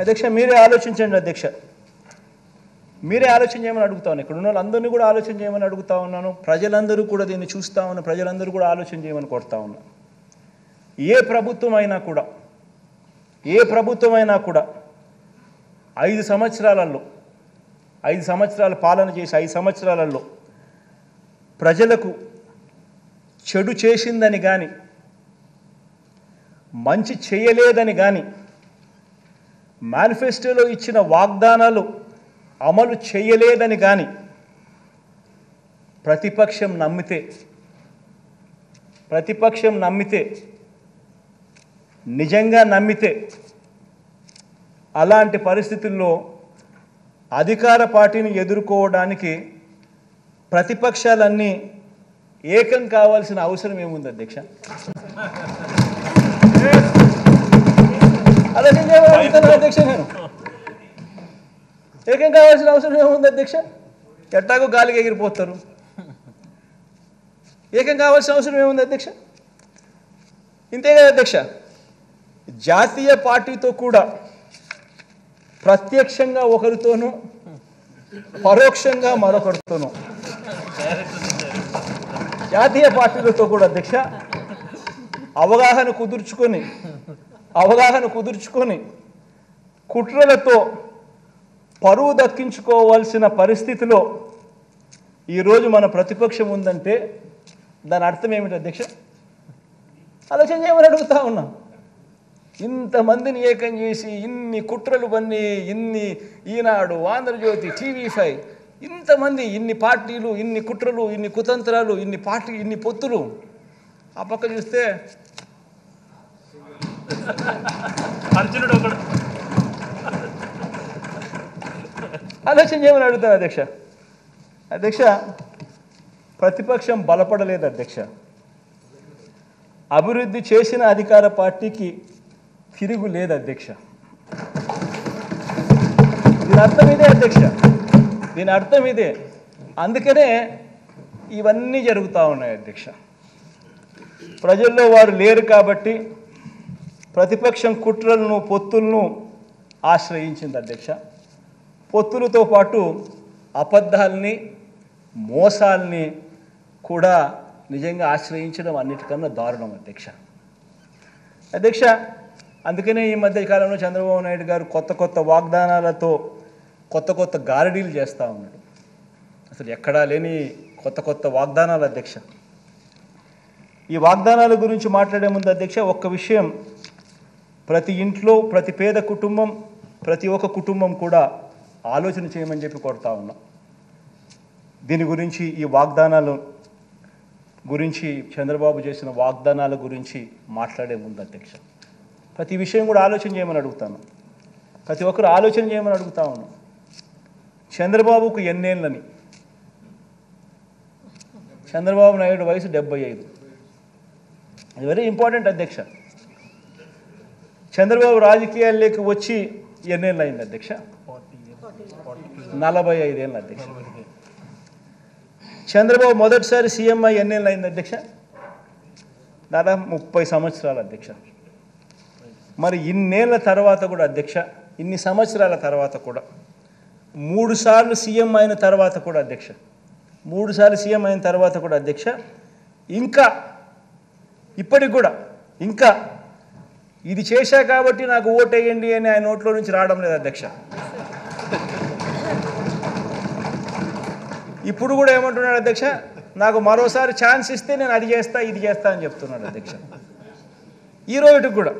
అధ్యక్ష మీరే ఆలోచించండి అధ్యక్ష. మీరే ఆలోచన చేయమని అడుగుతా ఉన్నాను ఇక్కడ ఉన్న వాళ్ళందరినీ కూడా ఆలోచన చేయమని అడుగుతా ఉన్నాను. ప్రజలందరూ కూడా దీన్ని చూస్తా ఉన్న. ప్రజలందరూ కూడా ఆలోచన చేయమని కోరుతా ఉన్నా. ఏ ప్రభుత్వం అయినా కూడా ఏ ప్రభుత్వం అయినా కూడా ఐదు సంవత్సరాలలో ఐదు సంవత్సరాల పాలన చేసి ఐదు సంవత్సరాలలో ప్రజలకు చెడు చేసిందని కానీ మంచి చేయలేదని కానీ మేనిఫెస్టోలో ఇచ్చిన వాగ్దానాలు అమలు చేయలేదని కానీ ప్రతిపక్షం నమ్మితే ప్రతిపక్షం నమ్మితే నిజంగా నమ్మితే అలాంటి పరిస్థితుల్లో అధికార పార్టీని ఎదుర్కోవడానికి ప్రతిపక్షాలన్నీ ఏకం కావాల్సిన అవసరం ఏముంది అధ్యక్ష? అలాగే నేను అధ్యక్ష నేను. ఏకం కావాల్సిన అవసరం ఏముంది అధ్యక్ష ఎట్టాగో గాలికి ఎగిరిపోతారు. ఏకం కావాల్సిన అవసరం ఏముంది అధ్యక్ష ఇంతే కదా అధ్యక్ష జాతీయ పార్టీతో కూడా ప్రత్యక్షంగా ఒకరితోనూ పరోక్షంగా మరొకరితోనూ. జాతీయ పార్టీలతో కూడా అధ్యక్ష అవగాహన కుదుర్చుకొని అవగాహన కుదుర్చుకొని కుట్రలతో పరువు దక్కించుకోవాల్సిన పరిస్థితిలో ఈరోజు మన ప్రతిపక్షం ఉందంటే దాని అర్థం ఏమిటి అధ్యక్ష? ఆలోచన చేయమని అడుగుతా ఉన్నాం. ఇంతమందిని ఏకం చేసి ఇన్ని కుట్రలు పన్ని ఇన్ని ఈనాడు ఆంధ్రజ్యోతి టీవీ ఫైవ్ ఇంతమంది ఇన్ని పార్టీలు ఇన్ని కుట్రలు ఇన్ని కుతంత్రాలు ఇన్ని పార్టీ ఇన్ని పొత్తులు. ఆ పక్క చూస్తే అర్జునుడు ఒకడు. ఆలోచన చేయమని అడుగుతాను అధ్యక్ష. అధ్యక్ష ప్రతిపక్షం బలపడలేదు అధ్యక్ష. అభివృద్ధి చేసిన అధికార పార్టీకి తిరుగు లేదు అధ్యక్ష. దీని అర్థం ఇదే అధ్యక్ష. దీని అర్థం ఇదే. అందుకనే ఇవన్నీ జరుగుతూ ఉన్నాయి అధ్యక్ష. ప్రజల్లో వారు లేరు కాబట్టి ప్రతిపక్షం కుట్రలను పొత్తులను ఆశ్రయించింది అధ్యక్ష. పొత్తులతో పాటు అబద్ధాలని మోసాల్ని కూడా నిజంగా ఆశ్రయించడం అన్నిటికన్నా దారుణం అధ్యక్ష. అధ్యక్ష అందుకనే ఈ మధ్య కాలంలో చంద్రబాబు నాయుడు గారు కొత్త కొత్త వాగ్దానాలతో కొత్త కొత్త గారడీలు చేస్తూ ఉన్నాడు. అసలు ఎక్కడా లేని కొత్త కొత్త వాగ్దానాలు అధ్యక్ష. ఈ వాగ్దానాల గురించి మాట్లాడే ముందు అధ్యక్ష ఒక్క విషయం ప్రతి ఇంట్లో ప్రతి పేద కుటుంబం ప్రతి ఒక్క కుటుంబం కూడా ఆలోచన చేయమని చెప్పి కొడతా ఉన్నాం. దీని గురించి ఈ వాగ్దానాలు గురించి చంద్రబాబు చేసిన వాగ్దానాల గురించి మాట్లాడే ముందు అధ్యక్ష. ప్రతి విషయం కూడా ఆలోచన చేయమని అడుగుతాను. ప్రతి ఒక్కరు ఆలోచన చేయమని అడుగుతా ఉన్నాం. చంద్రబాబుకు ఎన్నేళ్ళని? చంద్రబాబు నాయుడు వయసు డెబ్బై ఐదు. ఇది వెరీ ఇంపార్టెంట్ అధ్యక్ష. చంద్రబాబు రాజకీయాల్లోకి వచ్చి ఎన్నేళ్ళు అయింది అధ్యక్ష? నలభై ఐదేళ్ళు అధ్యక్ష. చంద్రబాబు మొదటిసారి సీఎంఐ ఎన్నేళ్ళు అయింది అధ్యక్ష? దాదాపు ముప్పై సంవత్సరాలు అధ్యక్ష. మరి ఇన్నేళ్ళ తర్వాత కూడా అధ్యక్ష ఇన్ని సంవత్సరాల తర్వాత కూడా మూడుసార్లు సీఎం అయిన తర్వాత కూడా అధ్యక్ష మూడు సార్లు సీఎం అయిన తర్వాత కూడా అధ్యక్ష ఇంకా ఇప్పటికి కూడా ఇంకా ఇది చేశా కాబట్టి నాకు ఓటేయండి అని ఆయన నోట్లో నుంచి రావడం లేదు అధ్యక్ష. ఇప్పుడు కూడా ఏమంటున్నాడు అధ్యక్ష? నాకు మరోసారి ఛాన్స్ ఇస్తే నేను అది చేస్తా ఇది చేస్తా అని చెప్తున్నాడు అధ్యక్ష. ఈ రోజుకి కూడా.